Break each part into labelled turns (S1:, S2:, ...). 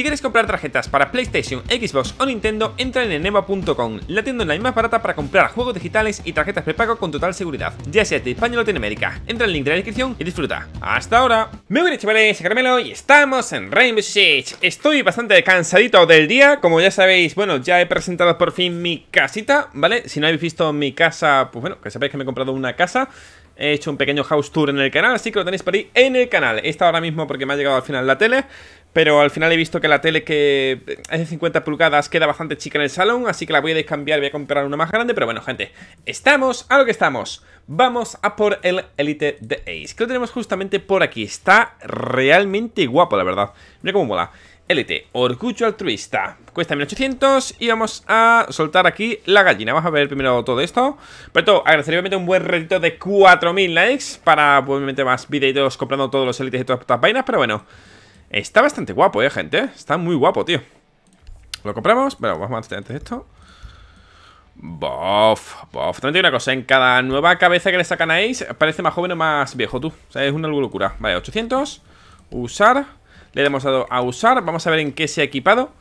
S1: Si quieres comprar tarjetas para PlayStation, Xbox o Nintendo, entra en enema.com, la tienda online más barata para comprar juegos digitales y tarjetas prepago con total seguridad, ya sea de España o Latinoamérica. Entra en el link de la descripción y disfruta. ¡Hasta ahora! Muy bien, chavales, Carmelo y estamos en Rainbow Six. Estoy bastante cansadito del día, como ya sabéis, bueno, ya he presentado por fin mi casita, ¿vale? Si no habéis visto mi casa, pues bueno, que sabéis que me he comprado una casa He hecho un pequeño house tour en el canal, así que lo tenéis por ahí en el canal. Está ahora mismo porque me ha llegado al final la tele, pero al final he visto que la tele que es de 50 pulgadas queda bastante chica en el salón, así que la voy a descambiar voy a comprar una más grande. Pero bueno, gente, estamos a lo que estamos. Vamos a por el Elite de Ace, que lo tenemos justamente por aquí. Está realmente guapo, la verdad. Mira cómo mola. LT, Orgullo Altruista Cuesta 1800 y vamos a soltar aquí la gallina Vamos a ver primero todo esto Pero todo, agradecería un buen reto de 4000 likes Para obviamente más videitos comprando todos los élites y todas estas vainas Pero bueno, está bastante guapo, eh, gente. Está muy guapo, tío. Lo compramos, bueno, vamos a antes esto. Bof, bof. También tengo una cosa, en cada nueva cabeza que le sacan a Ace Parece más joven o más viejo, tú. O sea, es una locura. Vale, 800 Usar. Le hemos dado a usar, vamos a ver en qué se ha equipado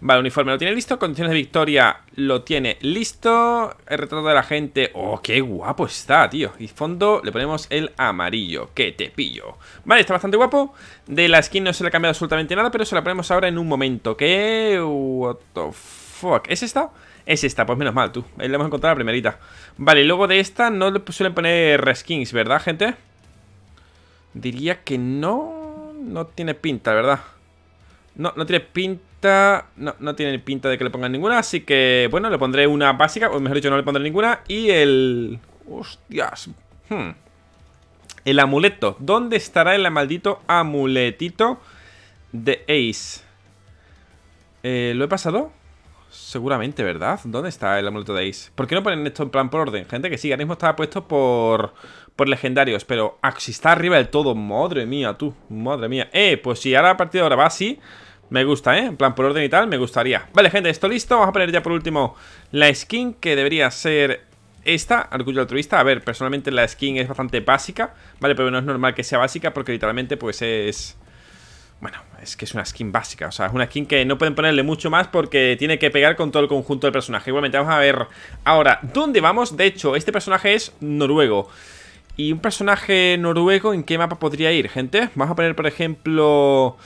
S1: Vale, uniforme lo tiene listo, condiciones de victoria lo tiene listo El retrato de la gente, oh, qué guapo está, tío Y fondo le ponemos el amarillo, que te pillo Vale, está bastante guapo De la skin no se le ha cambiado absolutamente nada, pero se la ponemos ahora en un momento ¿Qué? What the fuck, ¿es esta? Es esta, pues menos mal, tú le hemos encontrado la primerita Vale, luego de esta no le suelen poner reskins, ¿verdad, gente? Diría que no no tiene pinta, ¿verdad? No, no tiene pinta No, no tiene pinta de que le pongan ninguna Así que, bueno, le pondré una básica O mejor dicho, no le pondré ninguna Y el... Hostias hmm. El amuleto ¿Dónde estará el maldito amuletito de Ace? Eh, ¿Lo he pasado? Seguramente, ¿verdad? ¿Dónde está el amuleto de Ace? ¿Por qué no ponen esto en plan por orden? Gente, que sí, ahora mismo estaba puesto por, por legendarios Pero si está arriba del todo Madre mía, tú, madre mía Eh, pues si ahora a partir de ahora va así me gusta, ¿eh? En plan, por orden y tal, me gustaría Vale, gente, esto listo Vamos a poner ya por último la skin Que debería ser esta, Orgullo Altruista A ver, personalmente la skin es bastante básica Vale, pero no es normal que sea básica Porque literalmente, pues es bueno, es que es una skin básica, o sea, es una skin que no pueden ponerle mucho más porque tiene que pegar con todo el conjunto del personaje. Igualmente, vamos a ver ahora dónde vamos. De hecho, este personaje es noruego. ¿Y un personaje noruego en qué mapa podría ir, gente? Vamos a poner, por ejemplo,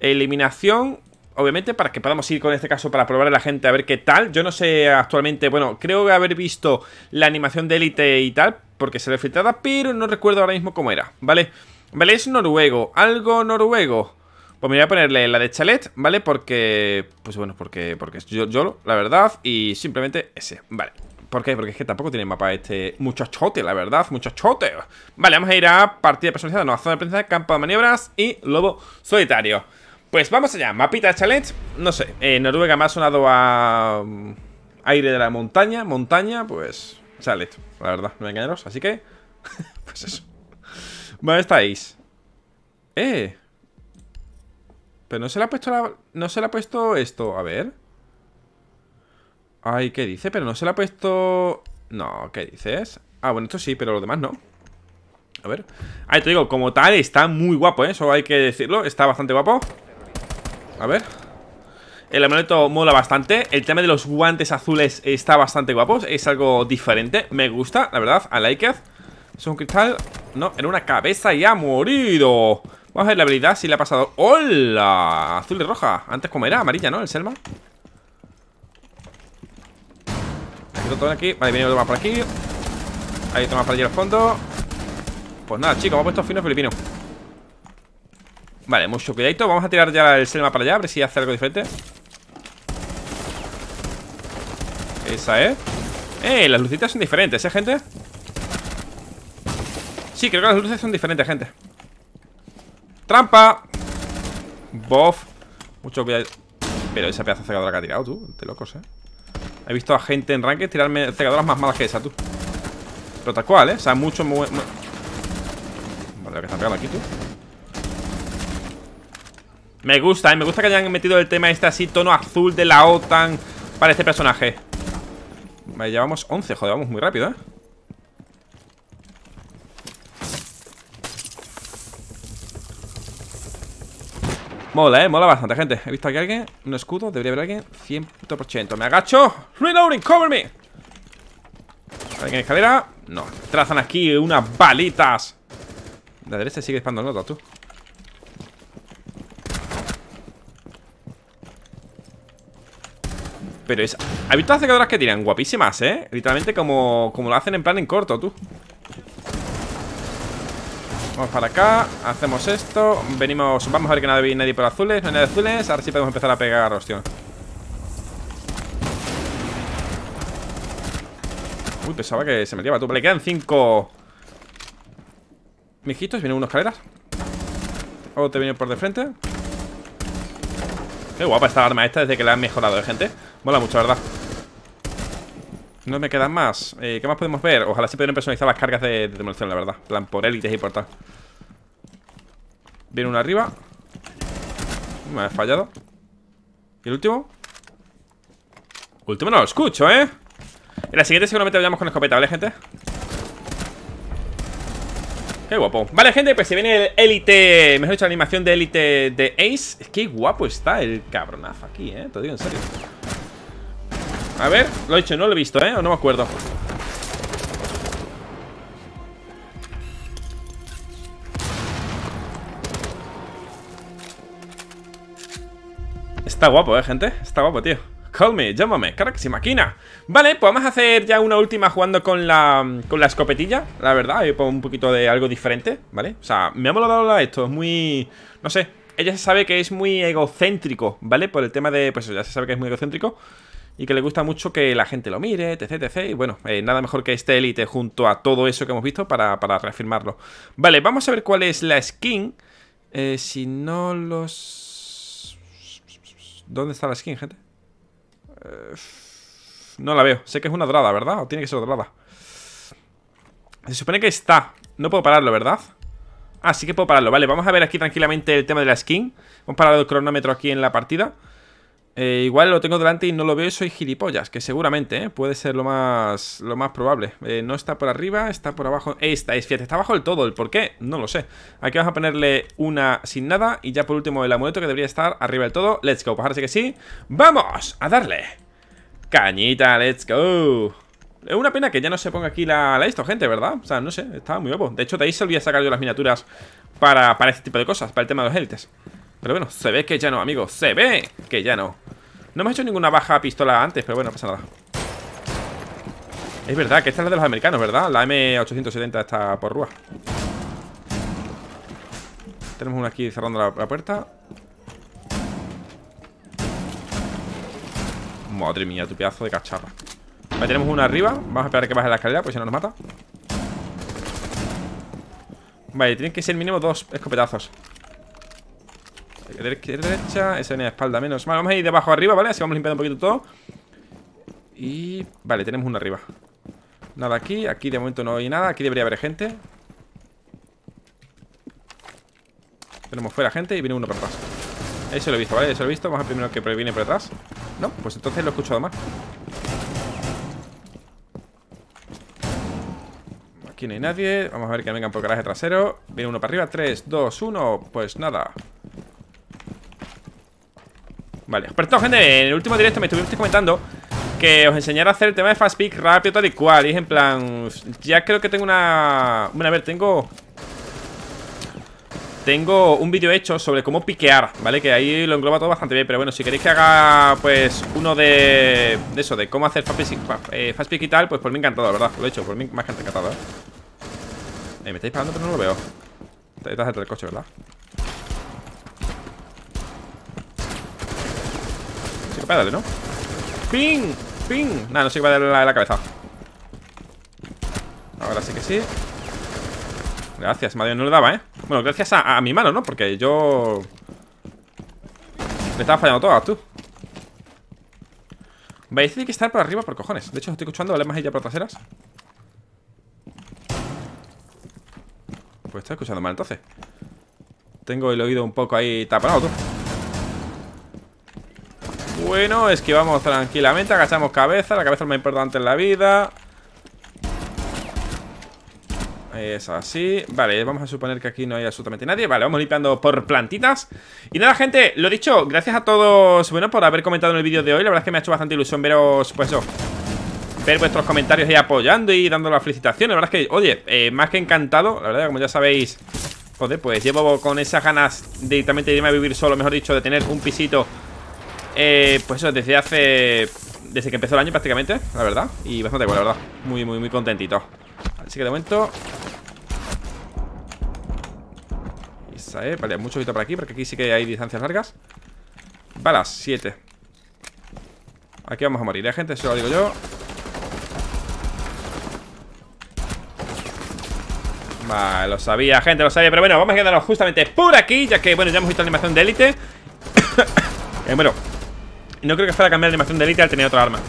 S1: eliminación. Obviamente, para que podamos ir con este caso para probar a la gente a ver qué tal. Yo no sé actualmente, bueno, creo haber visto la animación de élite y tal, porque se ve filtrada, pero no recuerdo ahora mismo cómo era, ¿vale? Vale, es noruego, algo noruego. Pues me voy a ponerle la de chalet, ¿vale? Porque, pues bueno, porque, porque es yo, yo, la verdad, y simplemente ese, vale. ¿Por qué? Porque es que tampoco tiene mapa este muchachote, la verdad, muchachote. Vale, vamos a ir a partida personalizada, no, a zona de campo de maniobras y lobo solitario. Pues vamos allá, mapita chalet, no sé, eh, Noruega me ha sonado a... Mm, aire de la montaña, montaña, pues chalet, la verdad, no engañaros, así que... pues eso. Vale, estáis. Eh... Pero no se le ha puesto la... No se le ha puesto esto, a ver Ay, ¿qué dice? Pero no se le ha puesto... No, ¿qué dices? Ah, bueno, esto sí, pero lo demás no A ver Ahí te digo, como tal, está muy guapo, ¿eh? Eso hay que decirlo, está bastante guapo A ver. El amuleto mola bastante. El tema de los guantes azules está bastante guapo. Es algo diferente, me gusta, la verdad. I like Es un cristal No, en una cabeza y ha morido. Vamos a ver la habilidad, si le ha pasado. ¡Hola! Azul y roja. Antes como era, amarilla, ¿no? El Selma. Todo aquí. Vale, viene otro más por aquí. Hay otro más para allí al fondo. Pues nada, chicos, hemos puesto fino filipino Vale, mucho cuidadito. Vamos a tirar ya el Selma para allá A ver si hace algo diferente. Esa, ¿eh? Eh, las lucitas son diferentes, ¿eh, gente? Sí, creo que las luces son diferentes, gente. ¡Trampa! Bof. Mucho cuidado. Pero esa pedazo de cegadora que ha tirado, tú De locos, eh He visto a gente en ranked tirarme cegadoras más malas que esa, tú. Pero tal cual, eh O sea, mucho muy, Vale, que están pegando aquí, tú Me gusta, eh Me gusta que hayan metido el tema este así Tono azul de la OTAN Para este personaje. Vale, llevamos 11, joder, vamos muy rápido, eh Mola, eh, mola bastante, gente. He visto aquí alguien, un escudo, debería haber alguien 100% Me agacho, reloading, cover me ¿Alguien en escalera? No, trazan aquí unas balitas. La derecha sigue disparando nota, tú Pero es... ¿Has visto las cegadoras que tiran? Guapísimas, ¿eh? Literalmente como, como lo hacen en plan en corto, tú Vamos para acá, hacemos esto Venimos, vamos a ver que no hay nadie por azules No hay nadie azules, ahora sí podemos empezar a pegar hostia Uy, pensaba que se metía tú Le quedan cinco Mijitos, vienen unos escaleras O te viene por de frente Qué guapa esta arma esta desde que la han mejorado, ¿eh, gente? Mola mucho, ¿verdad? No me quedan más eh, ¿Qué más podemos ver? Ojalá se pudieran personalizar las cargas de, demolición, la verdad plan, por élites y por tal Viene uno arriba Me ha fallado ¿Y el último? Último no lo escucho, ¿eh? En la siguiente seguramente vayamos con escopeta, ¿vale, gente? Qué guapo Vale, gente, pues se viene el élite Mejor dicho, la animación de élite de Ace Qué guapo está el cabronazo aquí, ¿eh? Te digo en serio a ver, lo he hecho, no lo he visto, ¿eh? O no me acuerdo Está guapo, ¿eh, gente? Está guapo, tío Call me, llámame, cara que se máquina Vale, pues vamos a hacer ya una última jugando con la, con la escopetilla La verdad, un poquito de algo diferente, ¿vale? O sea, me ha molado esto, es muy... No sé, ella se sabe que es muy egocéntrico, ¿vale? Por el tema de... Pues ya se sabe que es muy egocéntrico y que le gusta mucho que la gente lo mire, etc, etc. Y bueno, eh, nada mejor que este Elite junto a todo eso que hemos visto para, reafirmarlo. Vale, vamos a ver cuál es la skin. Eh, si no los... ¿Dónde está la skin, gente? Eh, no la veo. Sé que es una dorada, ¿verdad? O tiene que ser dorada. Se supone que está. No puedo pararlo, ¿verdad? Ah, sí que puedo pararlo. Vale, vamos a ver aquí tranquilamente el tema de la skin. Vamos a parar el cronómetro aquí en la partida. Eh, igual lo tengo delante y no lo veo soy gilipollas, que seguramente ¿eh? puede ser lo más, lo más probable. Eh, no está por arriba, está por abajo. Esta es, fíjate, está abajo del todo. ¿El por qué? No lo sé. Aquí vamos a ponerle una sin nada y ya por último el amuleto que debería estar arriba del todo. Let's go, pues ahora sí que sí. ¡Vamos! ¡A darle! Cañita, let's go. Es una pena que ya no se ponga aquí la, la esto, gente, ¿verdad? O sea, no sé, estaba muy guapo. De hecho, de ahí se olvidé sacar yo las miniaturas para, para este tipo de cosas, para el tema de los élites. Pero bueno, se ve que ya no, amigos Se ve que ya no. No hemos hecho ninguna baja pistola antes, pero bueno, no pasa nada. Es verdad que esta es la de los americanos, ¿verdad? La M870 está por rúa. Tenemos una aquí cerrando la, puerta. Madre mía, tu pedazo de cacharra. Vale, tenemos una arriba. Vamos a esperar a que baje la escalera, pues si no nos mata. Vale, tienen que ser mínimo dos escopetazos Derecha, esa viene de espalda menos Vale, vamos a ir de abajo arriba, ¿vale? Así vamos limpiando un poquito todo. Y... Vale, tenemos uno arriba. Nada aquí, aquí de momento no hay nada Aquí debería haber gente. Tenemos fuera gente y viene uno por atrás. Eso lo he visto, ¿vale? Eso lo he visto Vamos a ver primero que viene por atrás. No, pues entonces lo he escuchado mal. Aquí no hay nadie Vamos a ver que vengan por garaje trasero. Viene uno para arriba 3, 2, 1 Pues nada Vale, pero gente, en el último directo me estuviste comentando Que os enseñara a hacer el tema de fast pick rápido tal y cual Y es en plan, ya creo que tengo una... Bueno, a ver, tengo... Tengo un vídeo hecho sobre cómo piquear, ¿vale? Que ahí lo engloba todo bastante bien Pero bueno, si queréis que haga, pues, uno de... De eso, de cómo hacer fast pick, eh, fast pick y tal Pues por mí encantado, ¿verdad? Lo he hecho, por mí más que encantado, ¿eh? eh me estáis parando pero no lo veo Estás detrás del coche, ¿verdad? Pégale, ¿no? ¡Ping! ¡Ping! Nada, no sé qué va a darle la, la cabeza Ahora sí que sí Gracias, madre, no le daba, ¿eh? Bueno, gracias a, mi mano, ¿no? Porque yo... Me estaba fallando todas, tú Vais tiene que estar por arriba por cojones De hecho, estoy escuchando ¿vale? más ella por traseras Pues estoy escuchando mal, entonces Tengo el oído un poco ahí tapado, tú bueno, esquivamos tranquilamente Agachamos cabeza, la cabeza es lo más importante en la vida. Es así. Vale, vamos a suponer que aquí no hay absolutamente nadie. Vale, vamos limpiando por plantitas. Y nada, gente, lo dicho Gracias a todos, bueno, por haber comentado en el vídeo de hoy. La verdad es que me ha hecho bastante ilusión veros, pues eso Ver vuestros comentarios y apoyando y dando las felicitaciones. La verdad es que, oye, eh, más que encantado La verdad, como ya sabéis Joder, pues llevo con esas ganas directamente de irme a vivir solo Mejor dicho, de tener un pisito eh, Pues eso, desde hace... Desde que empezó el año prácticamente, la verdad. Y bastante bueno, la verdad. Muy, muy, muy contentito. Así que de momento Esa, eh, vale, mucho ojito por aquí Porque aquí sí que hay distancias largas. Balas, 7 Aquí vamos a morir, ¿eh, gente? Eso lo digo yo. Vale, lo sabía, gente, lo sabía. Pero bueno, vamos a quedarnos justamente por aquí Ya que, bueno, ya hemos visto la animación de élite eh, Bueno No creo que fuera a cambiar la animación de élite al tener otra arma.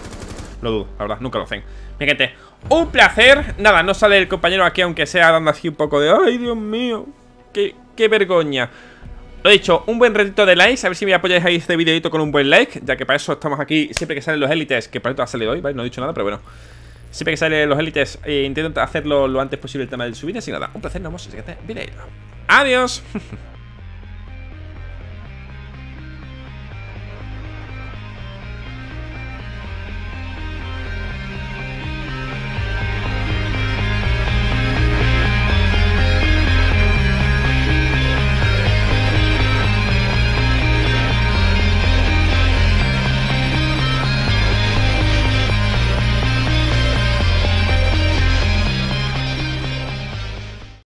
S1: Lo dudo, la verdad, nunca lo hacen. Mi gente, un placer. Nada, no sale el compañero aquí aunque sea dando así un poco de Ay, Dios mío Qué, qué vergüenza lo dicho, un buen ratito de likes, a ver si me apoyáis ahí este videito con un buen like Ya que para eso estamos aquí siempre que salen los élites Que para esto ha salido hoy, ¿vale? No he dicho nada, pero bueno. Siempre que salen los élites eh, intento hacerlo lo antes posible el tema del subir Así nada, un placer, nos vemos en el siguiente video. Adiós